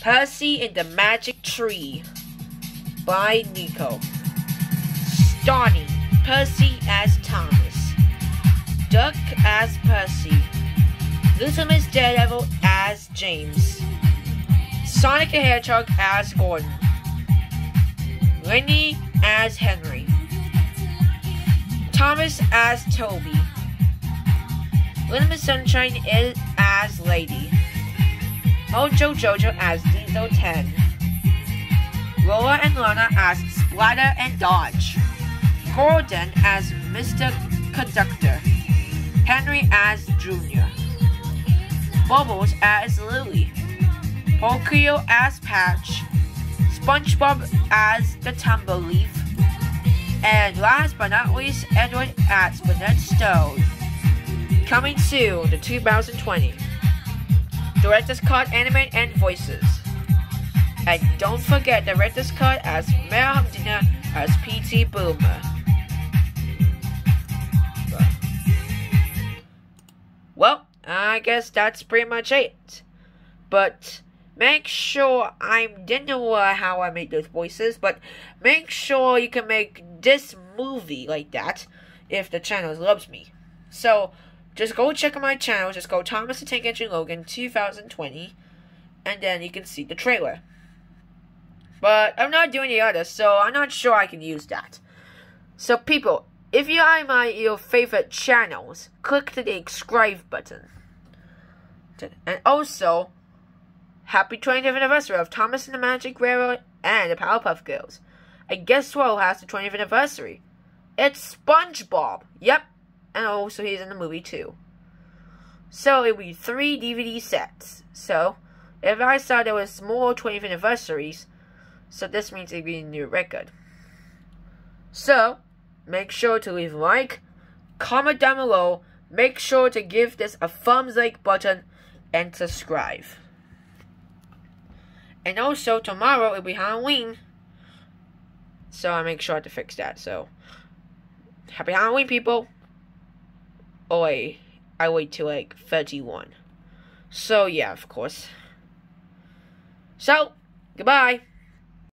Percy in the Magic Tree by Nico. Starting Percy as Thomas, Duck as Percy, Little Miss Daredevil as James, Sonic the Hedgehog as Gordon, Lenny as Henry, Thomas as Toby, Miss Sunshine is as Lady, Mojo Jojo as Diesel 10, Lola and Lana as Splatter and Dodge, Gordon as Mr. Conductor, Henry as Junior, Bubbles as Lily, Pinocchio as Patch, SpongeBob as the Tumbleleaf, and last but not least, Edward as Burnett Stone. Coming soon to 2020. Director's Cut Animate and Voices. And don't forget Director's Cut as Mel Humdina as P.T. Boomer. Well, I guess that's pretty much it. But make sure I didn't know how I made those voices, but make sure you can make this movie like that if the channel loves me. So just go check my channel. Just go Thomas the Tank Engine Logan 2020, and then you can see the trailer. But I'm not doing the other, so I'm not sure I can use that. So people, if you are my your favorite channels, click the subscribe button. And also, happy 20th anniversary of Thomas and the Magic Railroad and the Powerpuff Girls. And guess what has the 20th anniversary? It's SpongeBob. Yep. And oh, also he's in the movie too. So it will be three DVD sets. So if I saw there was more 20th anniversaries, so this means it'll be a new record. So make sure to leave a like, comment down below, make sure to give this a thumbs like button, and subscribe. And also tomorrow it'll be Halloween. So I make sure to fix that. So happy Halloween people. Oh wait, I wait till like 31. So yeah, of course. So, goodbye.